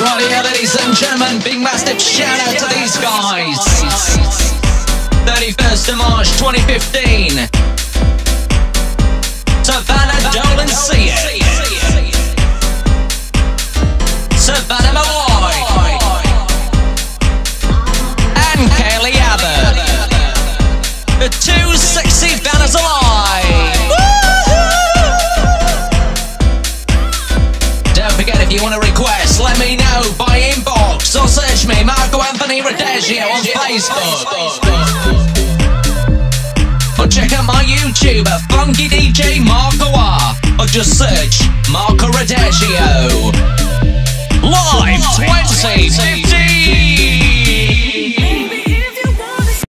Right here, ladies and gentlemen, big massive shout out to these guys. 31st of March 2015. Savanah Dolan see it. Savannah Molloy. And Kaylee Abbott. The two sexy banners alive. You want to request, let me know by inbox or search me Marco Anthony Rodergio on Facebook. Or check out my YouTube at Funky DJ Marco R. Or just search Marco Rodergio. Live 2015!